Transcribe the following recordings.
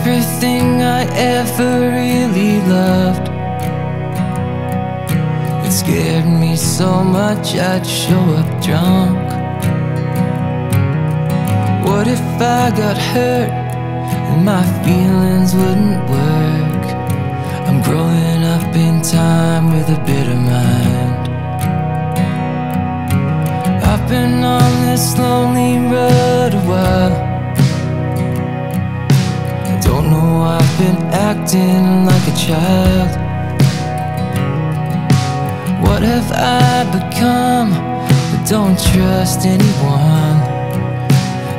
everything I ever really loved. It scared me so much I'd show up drunk. What if I got hurt and my feelings wouldn't work? I'm growing up in time with a bitter mind. I've been on this lonely road been acting like a child. What have I become? I don't trust anyone.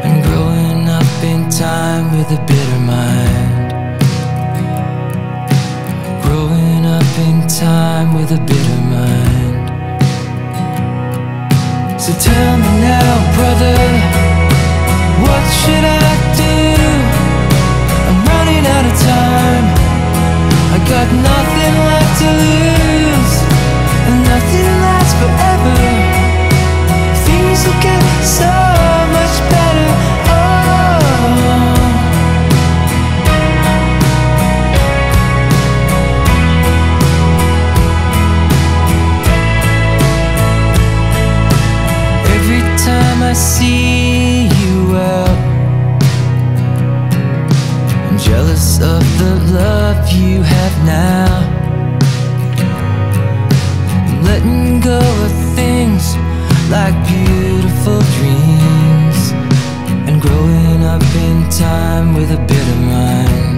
I'm growing up in time with a bitter mind. Growing up in time with a bitter mind. So tell me now, brother, up in time with a bit of mine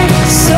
Six.